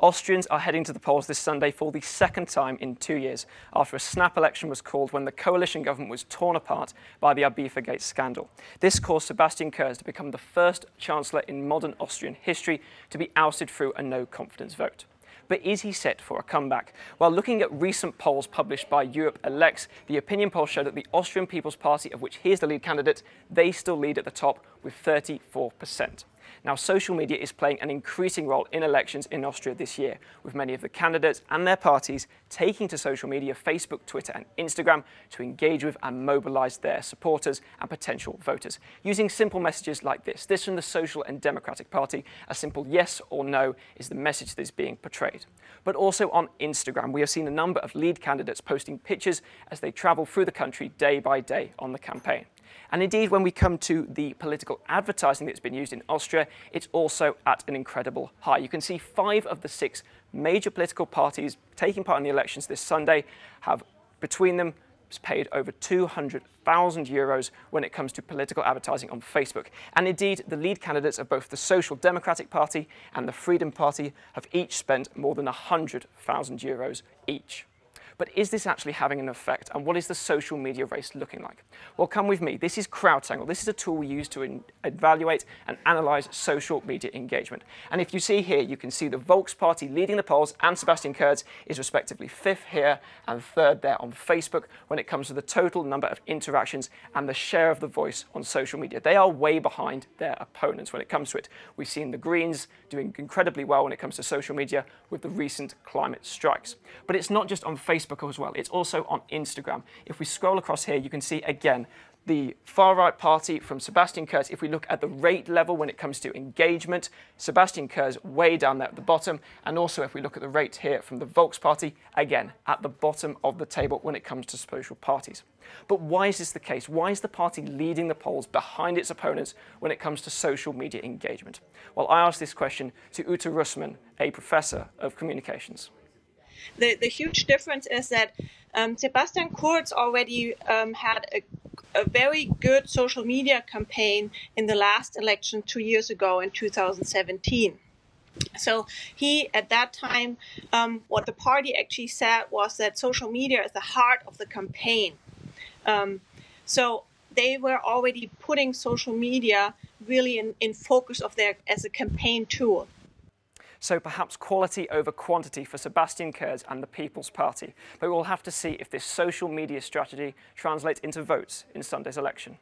Austrians are heading to the polls this Sunday for the second time in two years after a snap election was called when the coalition government was torn apart by the Gate scandal. This caused Sebastian Kurz to become the first chancellor in modern Austrian history to be ousted through a no confidence vote. But is he set for a comeback? Well, looking at recent polls published by Europe Elects, the opinion polls show that the Austrian People's Party, of which he is the lead candidate, they still lead at the top with 34%. Now, social media is playing an increasing role in elections in Austria this year, with many of the candidates and their parties taking to social media, Facebook, Twitter, and Instagram to engage with and mobilize their supporters and potential voters, using simple messages like this. This from the Social and Democratic Party, a simple yes or no is the message that is being portrayed. But also on Instagram, we have seen a number of lead candidates posting pictures as they travel through the country day by day on the campaign. And indeed, when we come to the political advertising that's been used in Austria, it's also at an incredible high. You can see five of the six major political parties taking part in the elections this Sunday have, between them, paid over 200,000 euros when it comes to political advertising on Facebook. And indeed, the lead candidates of both the Social Democratic Party and the Freedom Party have each spent more than 100,000 euros each. But is this actually having an effect? And what is the social media race looking like? Well, come with me. This is CrowdTangle. This is a tool we use to evaluate and analyze social media engagement. And if you see here, you can see the Volks Party leading the polls and Sebastian Kurz is respectively fifth here and third there on Facebook when it comes to the total number of interactions and the share of the voice on social media. They are way behind their opponents when it comes to it. We've seen the Greens doing incredibly well when it comes to social media with the recent climate strikes. But it's not just on Facebook Facebook as well. It's also on Instagram. If we scroll across here, you can see again the far right party from Sebastian Kurz. If we look at the rate level when it comes to engagement, Sebastian Kurz way down there at the bottom. And also if we look at the rate here from the Volks party, again, at the bottom of the table when it comes to social parties. But why is this the case? Why is the party leading the polls behind its opponents when it comes to social media engagement? Well, I asked this question to Uta Russmann, a professor of communications. The, the huge difference is that um, Sebastian Kurz already um, had a, a very good social media campaign in the last election two years ago in 2017. So he, at that time, um, what the party actually said was that social media is the heart of the campaign. Um, so they were already putting social media really in, in focus of their as a campaign tool. So perhaps quality over quantity for Sebastian Kurz and the People's Party. But we'll have to see if this social media strategy translates into votes in Sunday's election.